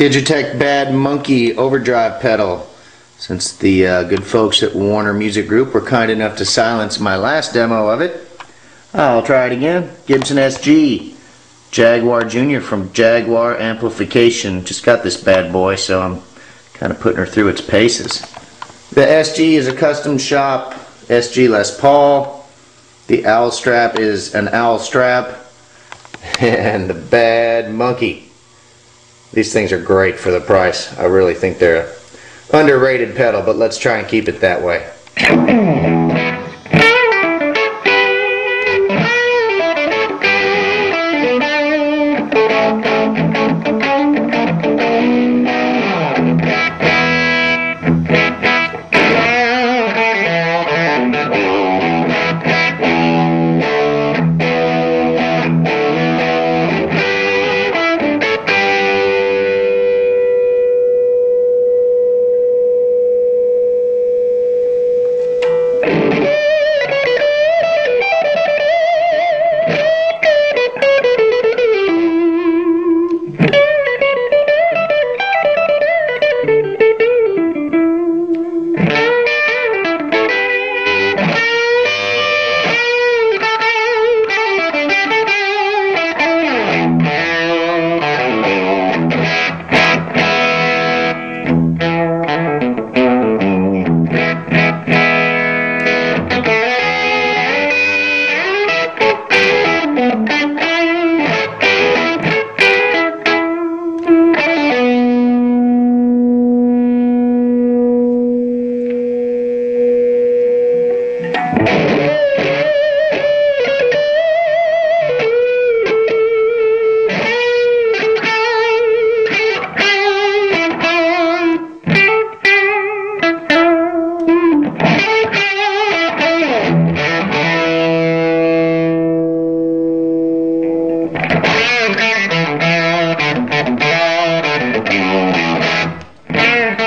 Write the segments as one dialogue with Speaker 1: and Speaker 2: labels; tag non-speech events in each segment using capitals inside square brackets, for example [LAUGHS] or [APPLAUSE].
Speaker 1: Digitech Bad Monkey overdrive pedal. Since the uh, good folks at Warner Music Group were kind enough to silence my last demo of it, I'll try it again. Gibson SG. Jaguar Jr. from Jaguar Amplification. Just got this bad boy, so I'm kind of putting her through its paces. The SG is a custom shop SG Les Paul. The owl strap is an owl strap. [LAUGHS] And the Bad Monkey. These things are great for the price. I really think they're underrated pedal, but let's try and keep it that way. [CLEARS THROAT]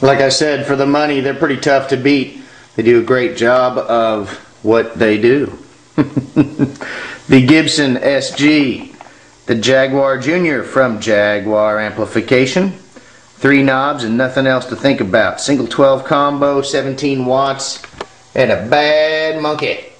Speaker 1: Like I said, for the money, they're pretty tough to beat. They do a great job of what they do. [LAUGHS] the Gibson SG, the Jaguar Jr. from Jaguar Amplification. Three knobs and nothing else to think about. Single 12 combo, 17 watts, and a bad monkey.